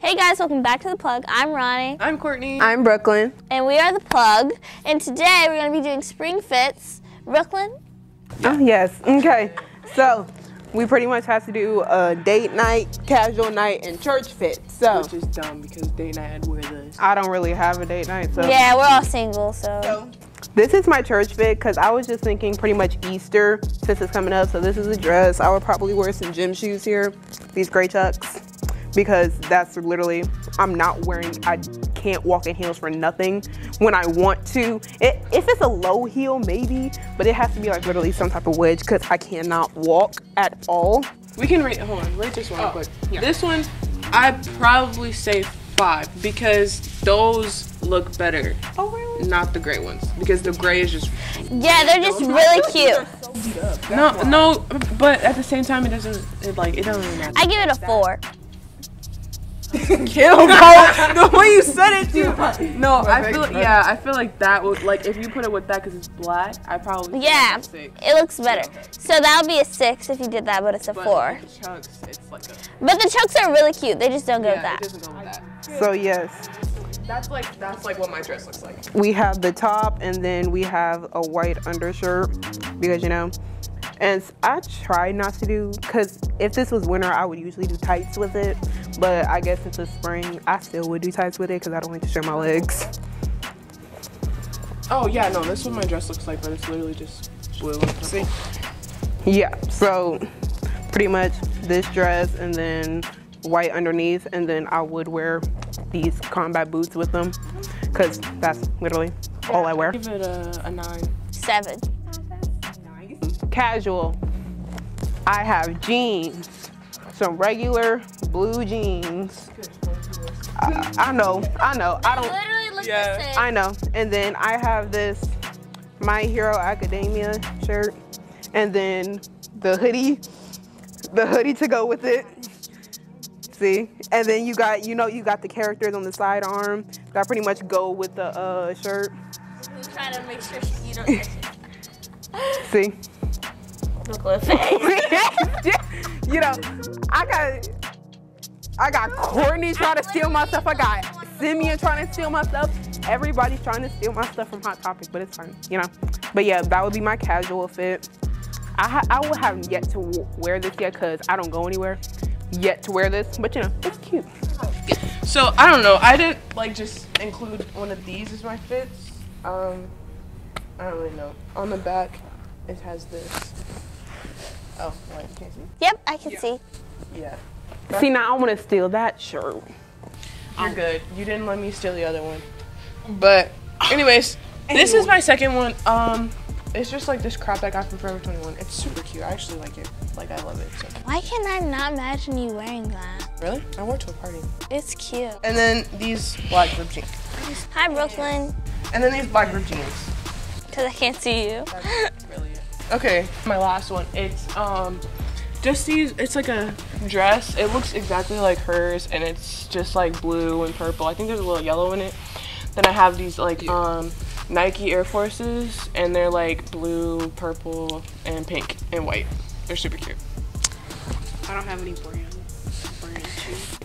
Hey guys, welcome back to The Plug. I'm Ronnie. I'm Courtney. I'm Brooklyn. And we are The Plug. And today we're going to be doing spring fits. Brooklyn? Oh, yes. Okay. So, we pretty much have to do a date night, casual night, and church fit. So, Which is dumb because date night I'd wear this. I don't really have a date night. So, Yeah, we're all single, so. this is my church fit because I was just thinking pretty much Easter since it's coming up. So, this is a dress. I would probably wear some gym shoes here, these gray chucks, because that's literally, I'm not wearing, I can't walk in heels for nothing when I want to. It, if it's a low heel, maybe, but it has to be like literally some type of wedge because I cannot walk at all. We can rate. Hold on, rate oh, this one real quick. This one, I'd probably say five because those look better. Oh, really? Not the gray ones because the gray is just Yeah, they're just really cute. no, no. But at the same time, it doesn't. It like it doesn't really matter. I give it a four. Kill, bro. the way you said it, too. No, I feel. Yeah, I feel like that would like if you put it with that because it's black. I probably Yeah, six. it looks better. So that would be a six if you did that, but it's a But four. with the chucks, it's like a. But the chucks are really cute. They just don't go with Yeah, it that. doesn't go with that. So, yes. That's like that's like what my dress looks like. we have the top and then we have a white undershirt because you know and i try not to do because if this was winter i would usually do tights with it but i guess since it's spring i still would do tights with it because i don't like to show my legs Oh yeah, no, this is what my dress looks like, but it's literally just blue. And purple. See? yeah so pretty much this dress and then white underneath and then i would wear these combat boots with them because that's literally all i wear Give it a, a nine. Seven. Casual. I have jeans, some regular blue jeans. I, I know, I know, I don't, Literally look Yeah. the same. I know. And then I have this My Hero Academia shirt, and then the hoodie, the hoodie to go with it. See, and then you got, you know, you got the characters on the sidearm that pretty much go with the uh, shirt. I'm trying to make sure you don't. See. Look at face. you know, I got I got Courtney trying to steal my stuff. I got Simeon trying to steal my stuff. Everybody's trying to steal my stuff from Hot Topic, but it's fine, you know. But yeah, that would be my casual fit. I ha- I will have yet to wear this yet because I don't go anywhere. Yet to wear this, but you know, it's cute. So I don't know. I didn't like just include one of these as my fits. Um, I don't really know. On the back, it has this. Oh, wait, you can't see. Yep, I can see. Yeah, See, now I want to steal that shirt. you're good. You didn't let me steal the other one. But, anyways, this is my second one. Um, it's just like this crop I got from Forever 21. It's super cute. I actually like it. Like I love it. So. Why can I not imagine you wearing that? Really? I wore it to a party. It's cute. And then these black rib jeans. Hi, Brooklyn. And then these black rib jeans. Because I can't see you. That's really it. Okay, my last one. It's um just these it's like a dress. It looks exactly like hers and it's just like blue and purple. I think there's a little yellow in it. Then I have these like um Nike Air Forces and they're like blue, purple, and pink and white. They're super cute. I don't have any brand brand.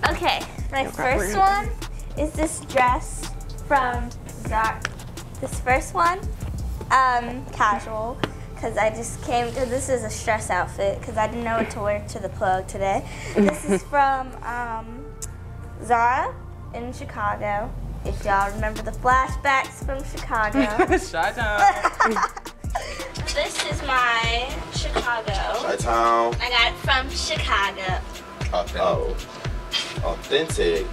Okay, my first one is this dress from Zara. This first one, um, casual, because I just came. This is a stress outfit because I didn't know what to wear to the plug today. This is from um, Zara in Chicago. If y'all remember the flashbacks from Chicago. Shut down. this is my Chicago. Chi-town. I got it from Chicago. Uh, oh. Authentic.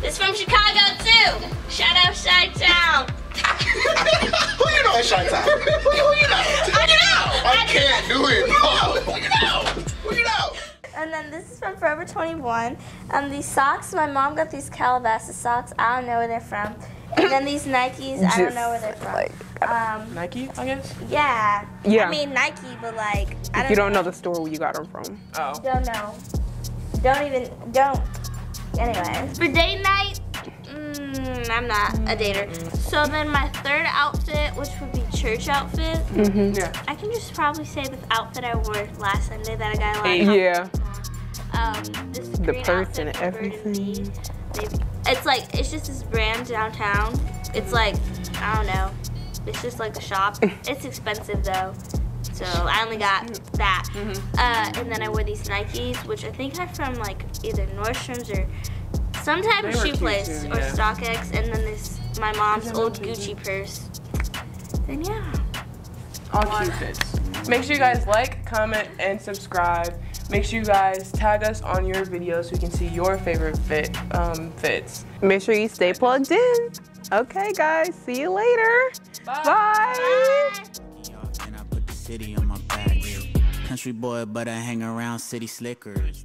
This from Chicago too. From Forever 21. Um, these socks, my mom got these Calabasas socks. I don't know where they're from. And then these Nikes, I don't know where they're from. Like, Um, Nike, I guess. yeah. Yeah. I mean Nike, but like I don't you don't know the store where you got them from. Oh. Don't know. Don't even don't. Anyways, for date night, mm, I'm not a dater. So then my third outfit, which would be church outfit, Mm -hmm. Yeah. I can just probably say the outfit I wore last Sunday that I got a lot of Yeah. Um, this The green purse outfit and from Bird and everything. It's like it's just this brand downtown. It's like I don't know. It's just like a shop. it's expensive though, so I only got that. Uh, and then I wore these Nikes, which I think are from like either Nordstrom's or some type They of shoe place too, or yeah. StockX. And then this my mom's old Gucci purse. And yeah. All cute fits. Make sure you guys like, comment, and subscribe. Make sure you guys tag us on your videos so we can see your favorite fit um, fits. Make sure you stay plugged in. Okay, guys. See you later. Bye. Y'all, and I put the city on my back. Country boy, but I hang around city slickers.